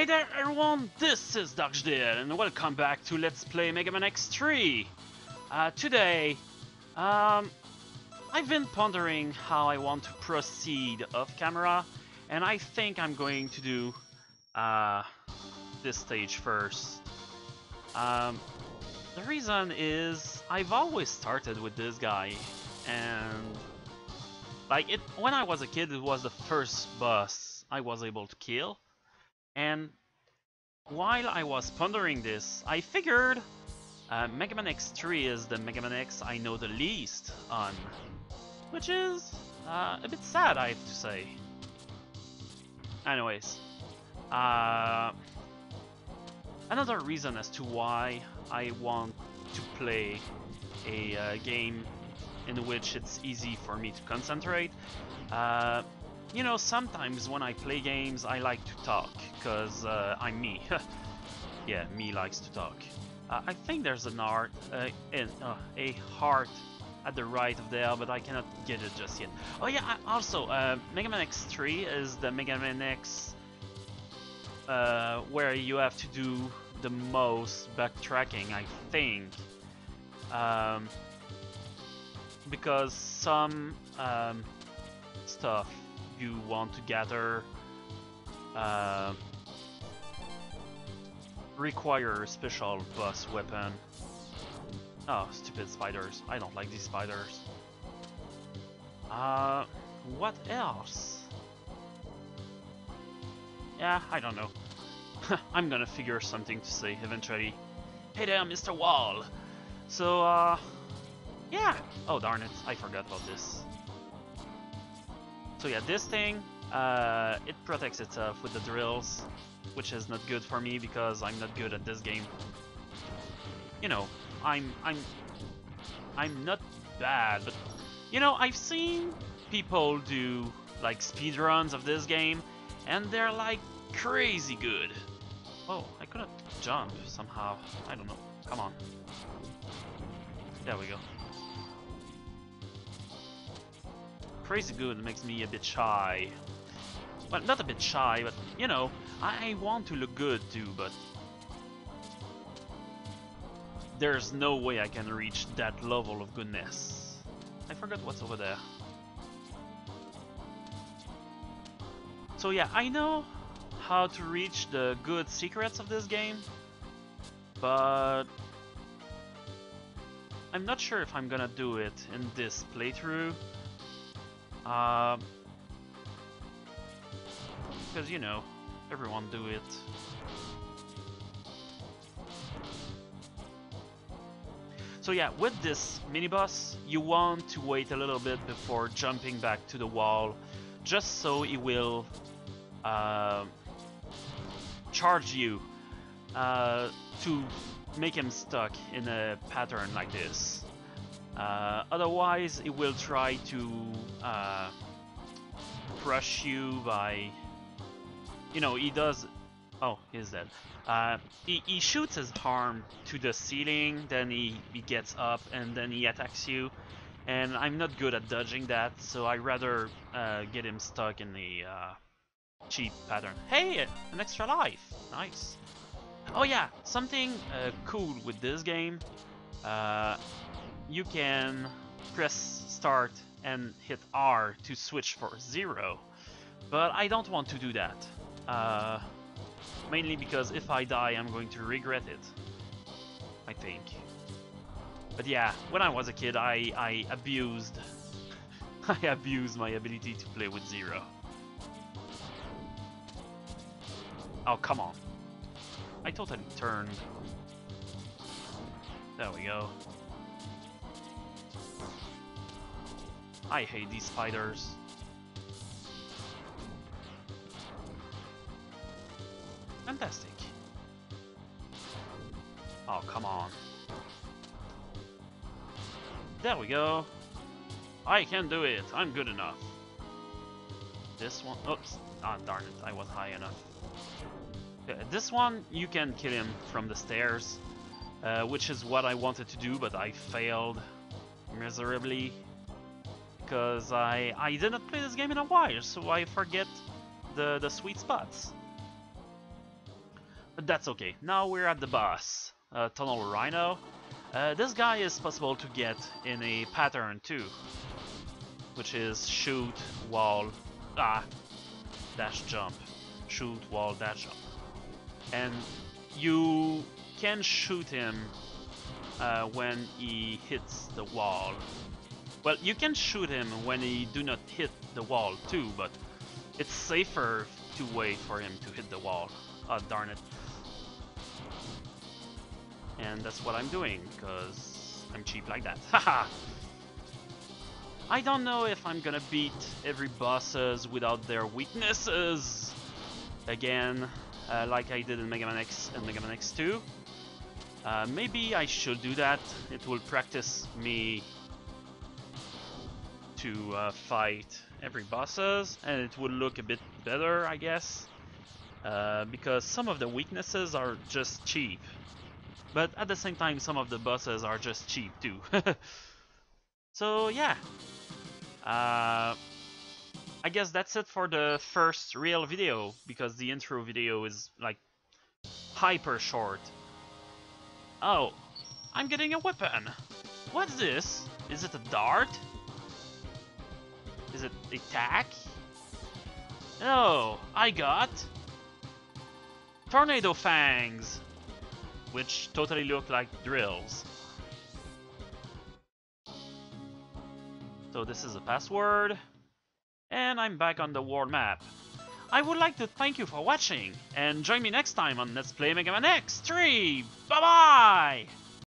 Hey there everyone, this is DarkJDL and welcome back to Let's Play Mega Man X3. Uh, today, um, I've been pondering how I want to proceed off camera and I think I'm going to do uh, this stage first. Um, the reason is I've always started with this guy and like it when I was a kid it was the first boss I was able to kill and while I was pondering this, I figured uh, Mega Man X3 is the Mega Man X I know the least on, which is uh, a bit sad, I have to say. Anyways, uh, another reason as to why I want to play a uh, game in which it's easy for me to concentrate. You know, sometimes when I play games, I like to talk, because uh, I'm me. yeah, me likes to talk. Uh, I think there's an art, uh, in, uh, a heart at the right of there, but I cannot get it just yet. Oh yeah, I, also, uh, Mega Man X3 is the Mega Man X uh, where you have to do the most backtracking, I think. Um, because some um, stuff you want to gather uh, require a special boss weapon. Oh, stupid spiders. I don't like these spiders. Uh, what else? Yeah, I don't know. I'm gonna figure something to say eventually. Hey there, Mr. Wall! So, uh, yeah. Oh, darn it, I forgot about this. So yeah, this thing, uh, it protects itself with the drills, which is not good for me because I'm not good at this game. You know, I'm I'm I'm not bad, but you know, I've seen people do like speedruns of this game, and they're like crazy good. Oh, I couldn't jump somehow. I don't know. Come on. There we go. Crazy good makes me a bit shy. Well, not a bit shy, but, you know, I want to look good too, but... There's no way I can reach that level of goodness. I forgot what's over there. So yeah, I know how to reach the good secrets of this game, but I'm not sure if I'm gonna do it in this playthrough. Because you know, everyone do it. So yeah, with this mini-boss, you want to wait a little bit before jumping back to the wall, just so it will uh, charge you uh, to make him stuck in a pattern like this. Uh, otherwise, it will try to uh, crush you by... You know, he does... Oh, he's dead. Uh, he, he shoots his arm to the ceiling, then he, he gets up, and then he attacks you. And I'm not good at dodging that, so I rather uh, get him stuck in the uh, cheap pattern. Hey, an extra life! Nice. Oh yeah, something cool with this game you can press start and hit R to switch for zero. But I don't want to do that. Uh, mainly because if I die, I'm going to regret it. I think. But yeah, when I was a kid, I, I abused... I abused my ability to play with zero. Oh, come on. I totally turned. There we go. I hate these spiders. Fantastic. Oh, come on. There we go. I can do it. I'm good enough. This one... Oops. Ah, oh, darn it. I was high enough. this one, you can kill him from the stairs. Uh, which is what I wanted to do, but I failed miserably because I I didn't play this game in a while, so I forget the the sweet spots. But that's okay. Now we're at the boss, uh, Tunnel Rhino. Uh, this guy is possible to get in a pattern too, which is shoot, wall, ah, dash jump, shoot, wall, dash jump. And you can shoot him uh, when he hits the wall. Well, you can shoot him when he do not hit the wall too, but it's safer to wait for him to hit the wall. Oh, darn it. And that's what I'm doing, because I'm cheap like that. Haha! I don't know if I'm gonna beat every bosses without their weaknesses again, uh, like I did in Mega Man X and Mega Man X2. Uh, maybe I should do that. It will practice me to uh, fight every bosses, and it will look a bit better, I guess. Uh, because some of the weaknesses are just cheap. But at the same time, some of the bosses are just cheap too. so yeah. Uh, I guess that's it for the first real video, because the intro video is like hyper short. Oh, I'm getting a weapon. What's this? Is it a dart? Is it attack? No, I got Tornado Fangs, which totally look like drills. So this is a password, and I'm back on the world map. I would like to thank you for watching, and join me next time on Let's Play Mega Man X3! Bye bye!